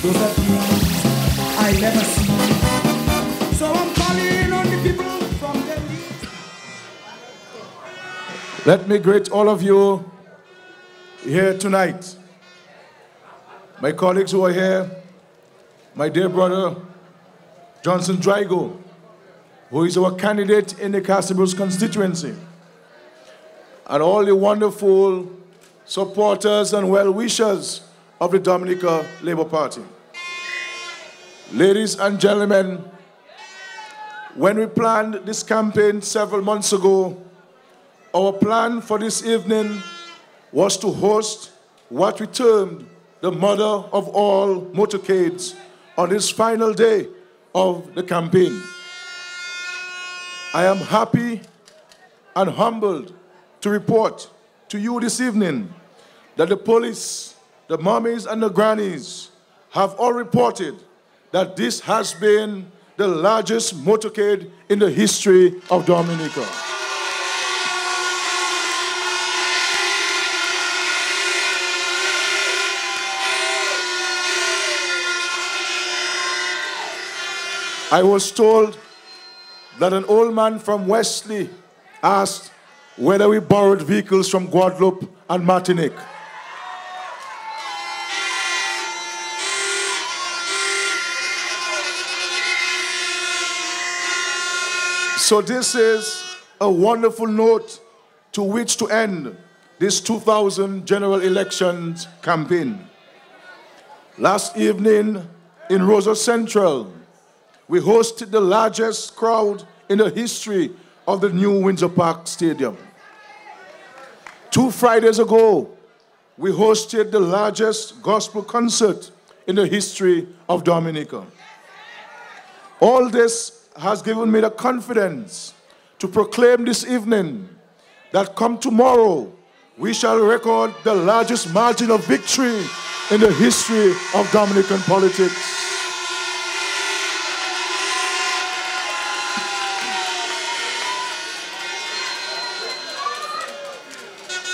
Those are things I never see. So I'm calling on the people from. Let me greet all of you here tonight. My colleagues who are here, my dear brother Johnson Drigo, who is our candidate in the Castle Bruce constituency, and all the wonderful supporters and well wishers of the Dominica Labour Party. Ladies and gentlemen, when we planned this campaign several months ago, our plan for this evening was to host what we termed the mother of all motorcades on this final day of the campaign. I am happy and humbled to report to you this evening that the police, the mummies, and the grannies have all reported that this has been the largest motorcade in the history of Dominica. I was told that an old man from Wesley asked whether we borrowed vehicles from Guadeloupe and Martinique. So, this is a wonderful note to which to end this 2000 general elections campaign. Last evening in Roseau Central, we hosted the largest crowd in the history of the new Windsor Park Stadium. Two Fridays ago, we hosted the largest gospel concert in the history of Dominica. All this has given me the confidence to proclaim this evening that come tomorrow, we shall record the largest margin of victory in the history of Dominican politics.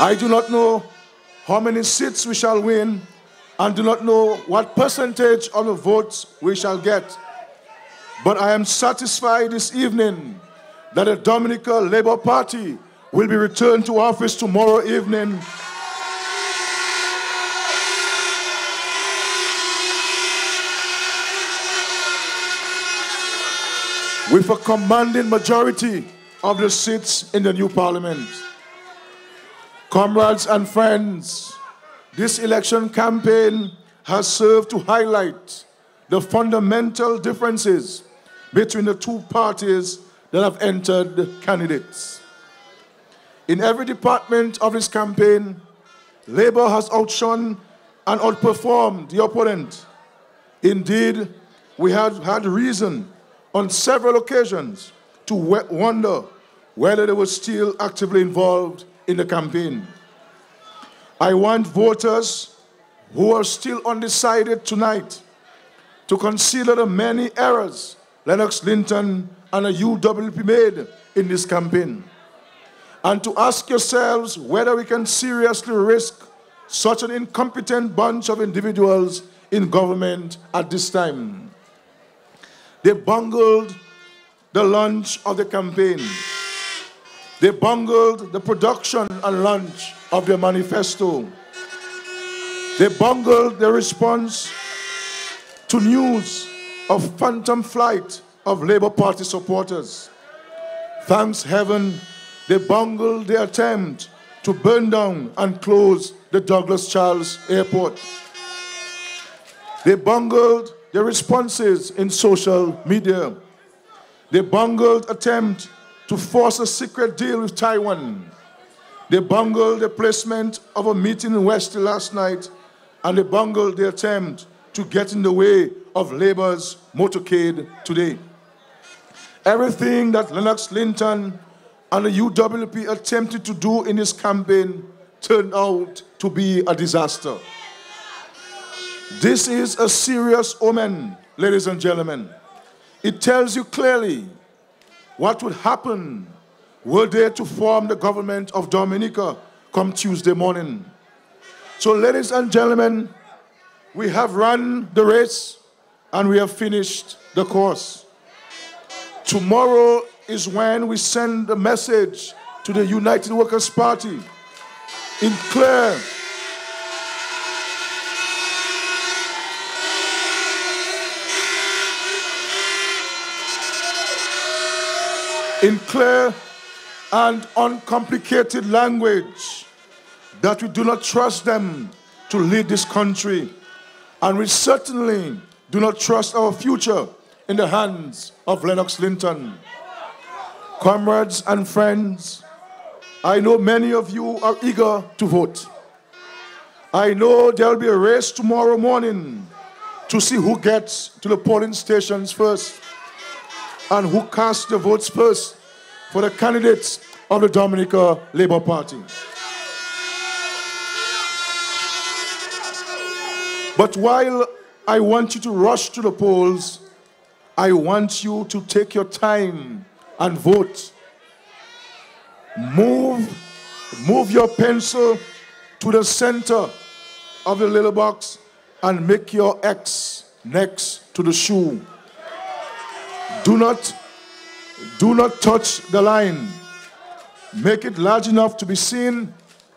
I do not know how many seats we shall win and do not know what percentage of the votes we shall get. But I am satisfied this evening that the Dominica Labour Party will be returned to office tomorrow evening. With a commanding majority of the seats in the new parliament. Comrades and friends, this election campaign has served to highlight the fundamental differences between the two parties that have entered candidates. In every department of this campaign, Labour has outshone and outperformed the opponent. Indeed, we have had reason on several occasions to wonder whether they were still actively involved in the campaign. I want voters who are still undecided tonight to consider the many errors Lennox Linton and a UWP made in this campaign, and to ask yourselves whether we can seriously risk such an incompetent bunch of individuals in government at this time. They bungled the launch of the campaign. They bungled the production and launch of their manifesto. They bungled the response to news of phantom flight of Labour Party supporters. Thanks heaven, they bungled the attempt to burn down and close the Douglas Charles Airport. They bungled their responses in social media. They bungled attempt to force a secret deal with Taiwan. They bungled the placement of a meeting in Wesley last night, and they bungled the attempt to get in the way of Labour's motorcade today. Everything that Lennox Linton and the UWP attempted to do in this campaign turned out to be a disaster. This is a serious omen, ladies and gentlemen. It tells you clearly what would happen were they to form the government of Dominica come Tuesday morning. So, ladies and gentlemen, we have run the race and we have finished the course. Tomorrow is when we send a message to the United Workers' Party in clear in clear and uncomplicated language that we do not trust them to lead this country. And we certainly do not trust our future in the hands of Lennox Linton. Comrades and friends, I know many of you are eager to vote. I know there'll be a race tomorrow morning to see who gets to the polling stations first and who casts the votes first for the candidates of the Dominica Labour Party. But while I want you to rush to the polls, I want you to take your time and vote. Move, move your pencil to the center of the little box and make your X next to the shoe. Do not, do not touch the line. Make it large enough to be seen,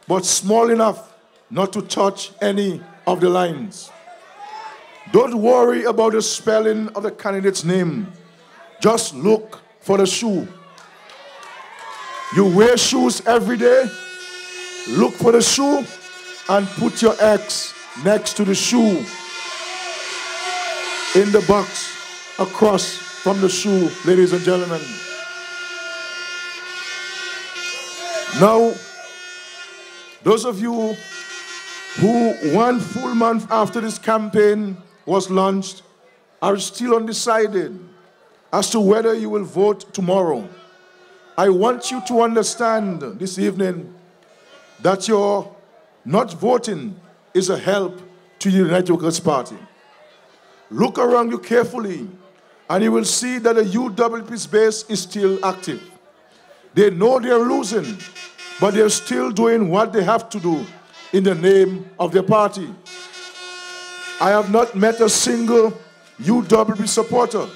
but small enough not to touch any of the lines. Don't worry about the spelling of the candidate's name. Just look for the shoe. You wear shoes every day. Look for the shoe and put your X next to the shoe in the box across from the shoe, ladies and gentlemen. Now, those of you who one full month after this campaign was launched are still undecided as to whether you will vote tomorrow. I want you to understand this evening that your not voting is a help to the United Workers' Party. Look around you carefully, and you will see that the UWP's base is still active. They know they're losing, but they're still doing what they have to do in the name of their party. I have not met a single UWP supporter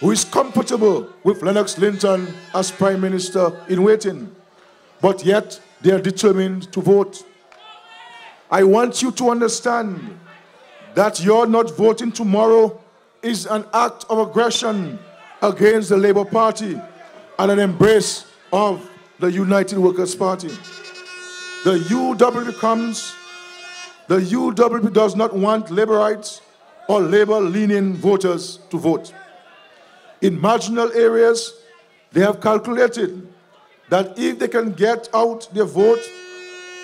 who is comfortable with Lennox Linton as Prime Minister in waiting, but yet they are determined to vote. I want you to understand that your not voting tomorrow is an act of aggression against the Labour Party and an embrace of the United Workers' Party. The UWP comes, the UWP does not want Laborites or Labour leaning voters to vote. In marginal areas, they have calculated that if they can get out their vote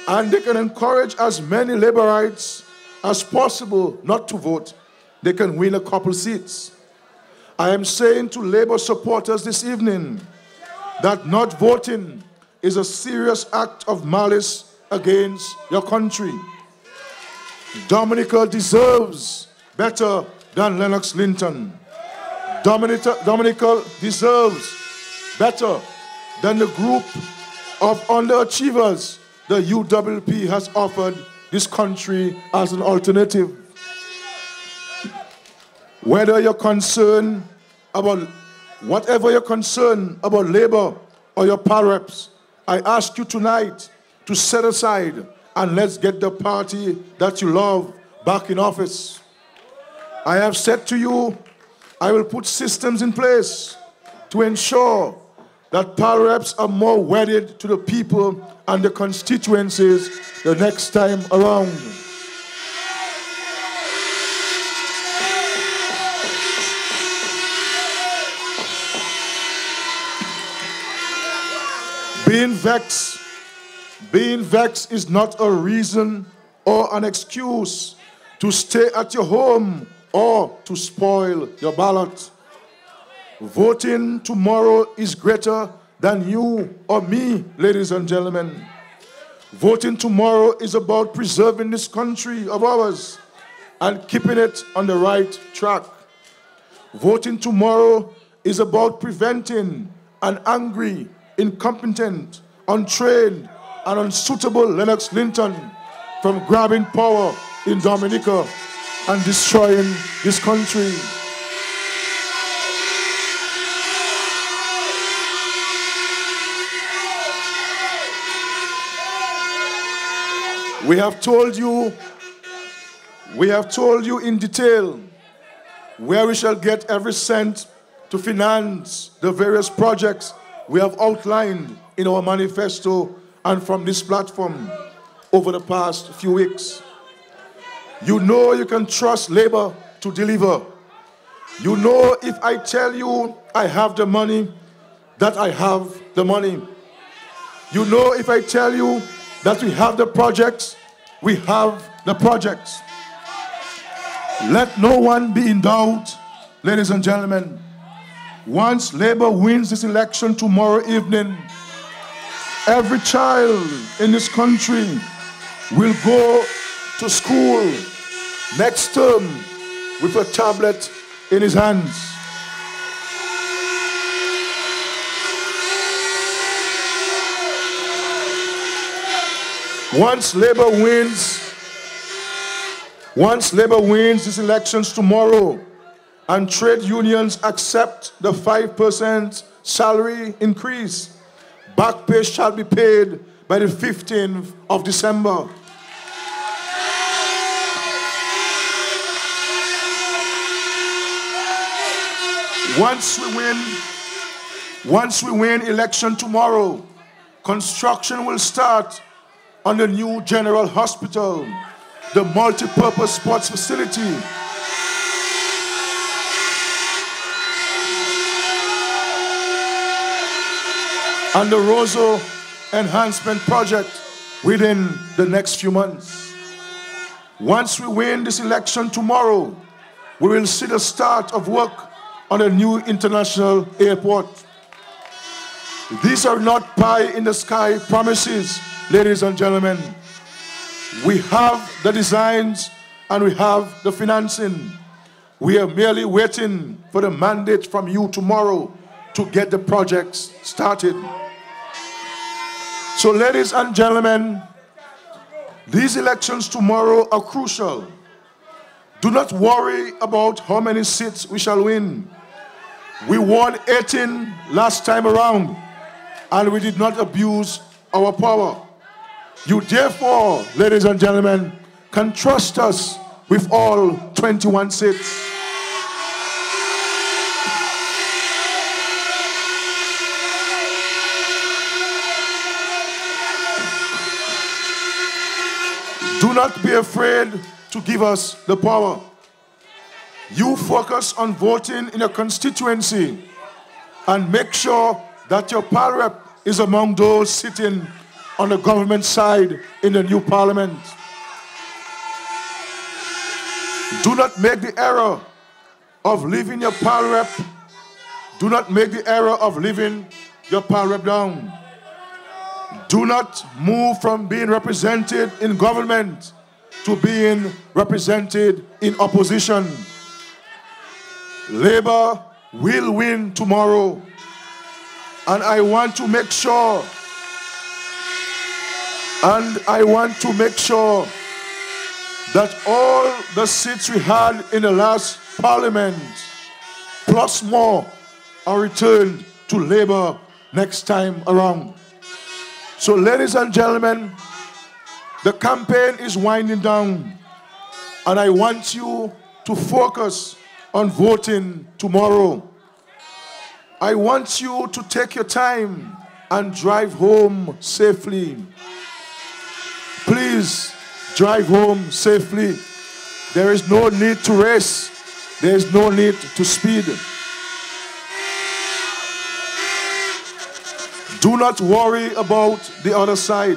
and they can encourage as many Laborites as possible not to vote, they can win a couple seats. I am saying to Labour supporters this evening that not voting is a serious act of malice against your country. Dominica deserves better than Lennox Linton. Dominica, Dominica deserves better than the group of underachievers the UWP has offered this country as an alternative. Whether you're concerned about whatever you're concerned about labor or your power reps, I ask you tonight to set aside and let's get the party that you love back in office. I have said to you, I will put systems in place to ensure that power reps are more wedded to the people and the constituencies the next time around. Being vexed, being vexed is not a reason or an excuse to stay at your home or to spoil your ballot. Voting tomorrow is greater than you or me, ladies and gentlemen. Voting tomorrow is about preserving this country of ours and keeping it on the right track. Voting tomorrow is about preventing an angry, incompetent, untrained, and unsuitable Lennox Linton from grabbing power in Dominica and destroying this country. We have told you, we have told you in detail where we shall get every cent to finance the various projects we have outlined in our manifesto and from this platform over the past few weeks. You know you can trust labor to deliver. You know if I tell you I have the money, that I have the money. You know if I tell you that we have the projects, we have the projects. Let no one be in doubt, ladies and gentlemen. Once Labour wins this election tomorrow evening, every child in this country will go to school next term with a tablet in his hands. Once Labour wins, once Labour wins these elections tomorrow and trade unions accept the 5% salary increase, back pay shall be paid by the 15th of December. Once we win, once we win election tomorrow, construction will start on the new General Hospital, the multi-purpose sports facility, and the Roseau Enhancement Project within the next few months. Once we win this election tomorrow, we will see the start of work on a new international airport. These are not pie in the sky promises, ladies and gentlemen. We have the designs and we have the financing. We are merely waiting for the mandate from you tomorrow to get the projects started. So, ladies and gentlemen, these elections tomorrow are crucial. Do not worry about how many seats we shall win. We won 18 last time around, and we did not abuse our power. You therefore, ladies and gentlemen, can trust us with all 21 seats. Do not be afraid to give us the power. You focus on voting in a constituency and make sure that your pal rep is among those sitting on the government side in the new parliament. Do not make the error of leaving your pal rep. Do not make the error of leaving your pal rep down. Do not move from being represented in government to being represented in opposition. Labour will win tomorrow. And I want to make sure, and I want to make sure that all the seats we had in the last parliament, plus more, are returned to Labour next time around. So, ladies and gentlemen, the campaign is winding down, and I want you to focus on voting tomorrow. I want you to take your time and drive home safely. Please drive home safely. There is no need to race, there is no need to speed. Do not worry about the other side.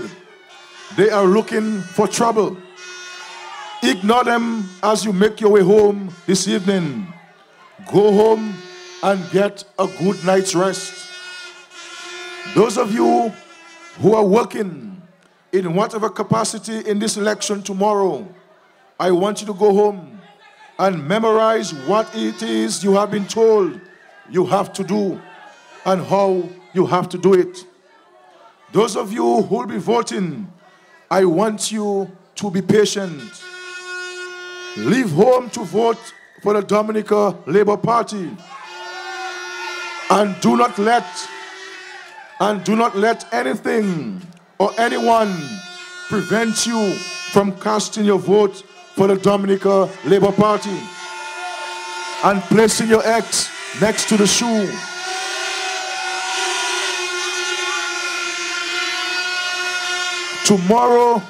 They are looking for trouble. Ignore them as you make your way home this evening. Go home and get a good night's rest. Those of you who are working in whatever capacity in this election tomorrow, I want you to go home and memorize what it is you have been told you have to do and how you have to do it. Those of you who will be voting, I want you to be patient. leave home to vote for the Dominica Labour Party. And do not let and do not let anything or anyone prevent you from casting your vote for the Dominica Labour Party and placing your X next to the shoe. Tomorrow,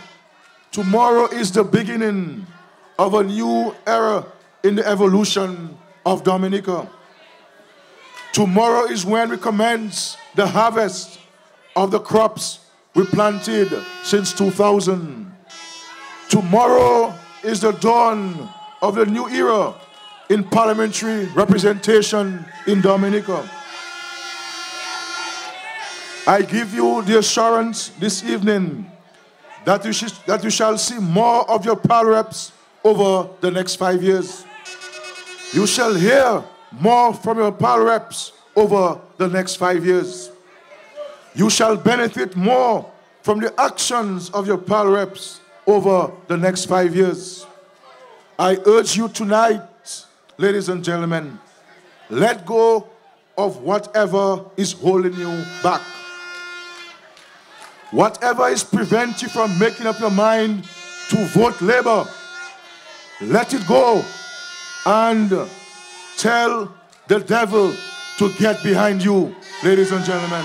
tomorrow is the beginning of a new era in the evolution of Dominica. Tomorrow is when we commence the harvest of the crops we planted since 2000. Tomorrow is the dawn of the new era in parliamentary representation in Dominica. I give you the assurance this evening that you, sh- that you shall see more of your pal reps over the next five years. You shall hear more from your pal reps over the next five years. You shall benefit more from the actions of your pal reps over the next five years. I urge you tonight, ladies and gentlemen, let go of whatever is holding you back. Whatever is preventing you from making up your mind to vote Labour, let it go and tell the devil to get behind you, ladies and gentlemen.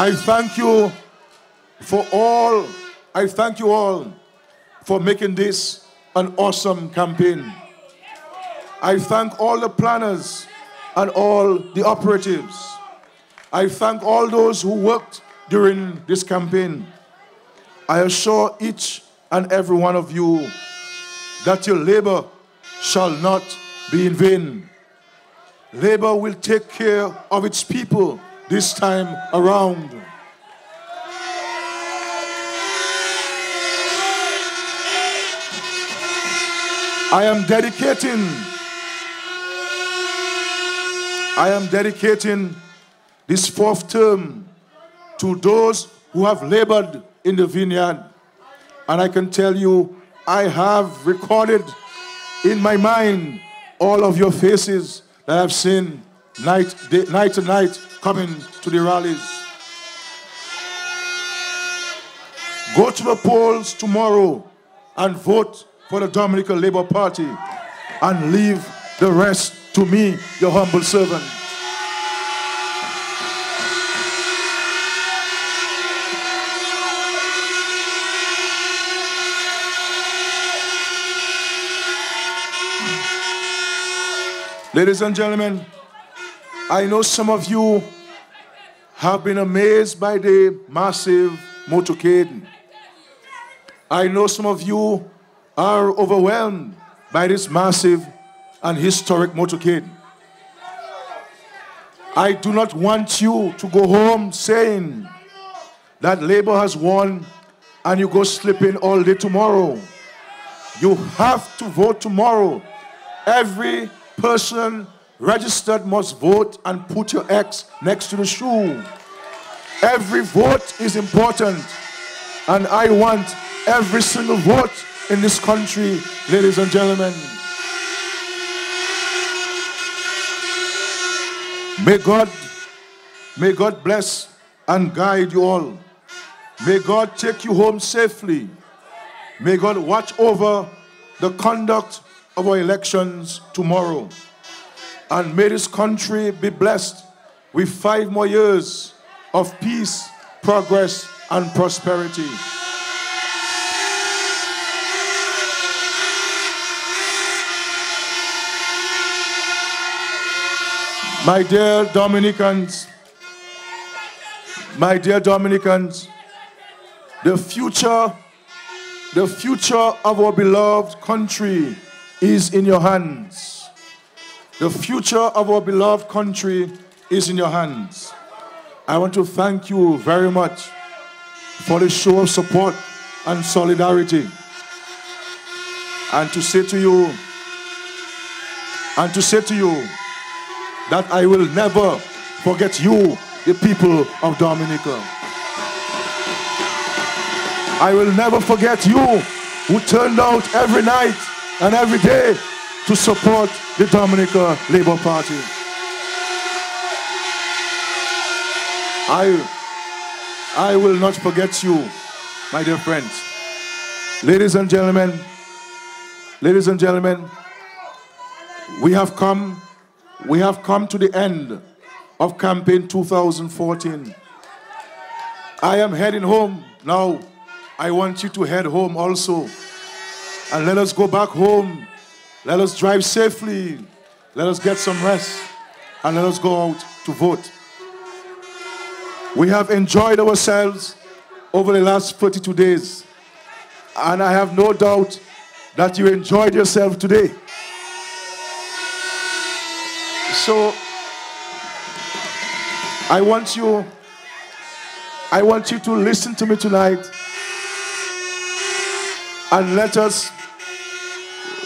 I thank you for all, I thank you all for making this an awesome campaign. I thank all the planners and all the operatives. I thank all those who worked during this campaign. I assure each and every one of you that your labor shall not be in vain. Labor will take care of its people this time around. I am dedicating I am dedicating this fourth term to those who have labored in the vineyard. And I can tell you, I have recorded in my mind all of your faces that I've seen night, day, night to night coming to the rallies. Go to the polls tomorrow and vote for the Dominican Labour Party and leave the rest to me, your humble servant. Ladies and gentlemen, I know some of you have been amazed by the massive motorcade. I know some of you are overwhelmed by this massive and historic motorcade. I do not want you to go home saying that Labour has won and you go sleeping all day tomorrow. You have to vote tomorrow. Every person registered must vote and put your X next to the shoe. Every vote is important, and I want every single vote in this country, ladies and gentlemen. May God, may God bless and guide you all. May God take you home safely. May God watch over the conduct of our elections tomorrow. And may this country be blessed with five more years of peace, progress, and prosperity. My dear Dominicans, my dear Dominicans, the future, the future of our beloved country is in your hands. The future of our beloved country is in your hands. I want to thank you very much for the show of support and solidarity. And to say to you, and to say to you, that I will never forget you, the people of Dominica. I will never forget you who turned out every night and every day to support the Dominica Labour Party. I, I will not forget you, my dear friends. Ladies and gentlemen, ladies and gentlemen, we have come, we have come to the end of campaign 2014. I am heading home now. I want you to head home also. And let us go back home. Let us drive safely. Let us get some rest. And let us go out to vote. We have enjoyed ourselves over the last 42 days. And I have no doubt that you enjoyed yourself today. So I want you I want you to listen to me tonight and let us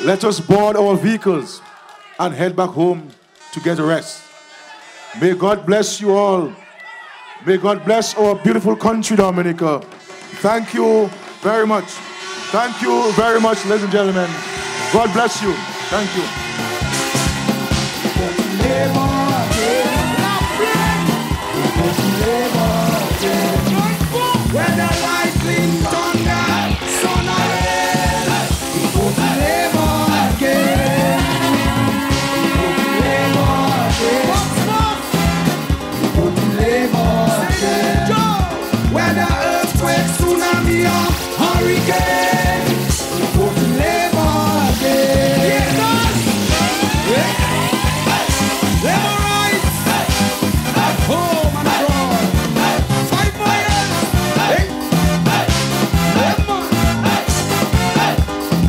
let us board our vehicles and head back home to get a rest. May God bless you all. May God bless our beautiful country, Dominica. Thank you very much. Thank you very much, ladies and gentlemen. God bless you. Thank you.